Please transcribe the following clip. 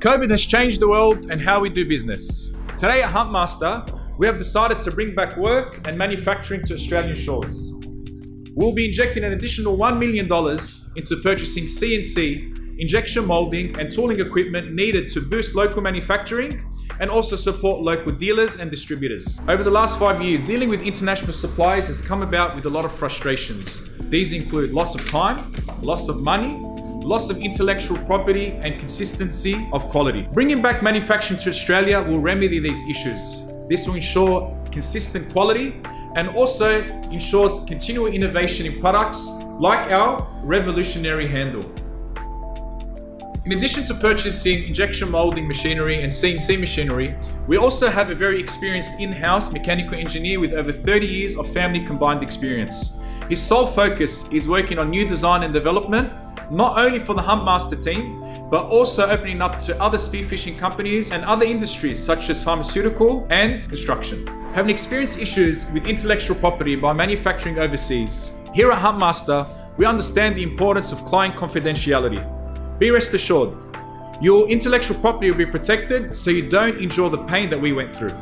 COVID has changed the world and how we do business. Today at Huntmaster, we have decided to bring back work and manufacturing to Australian shores. We'll be injecting an additional $1 million into purchasing CNC, injection molding, and tooling equipment needed to boost local manufacturing and also support local dealers and distributors. Over the last five years, dealing with international suppliers has come about with a lot of frustrations. These include loss of time, loss of money, loss of intellectual property, and consistency of quality. Bringing back manufacturing to Australia will remedy these issues. This will ensure consistent quality and also ensures continual innovation in products like our revolutionary handle. In addition to purchasing injection molding machinery and CNC machinery, we also have a very experienced in-house mechanical engineer with over 30 years of family combined experience. His sole focus is working on new design and development not only for the Huntmaster team, but also opening up to other spearfishing companies and other industries such as pharmaceutical and construction. Having experienced issues with intellectual property by manufacturing overseas, here at Huntmaster, we understand the importance of client confidentiality. Be rest assured, your intellectual property will be protected so you don't endure the pain that we went through.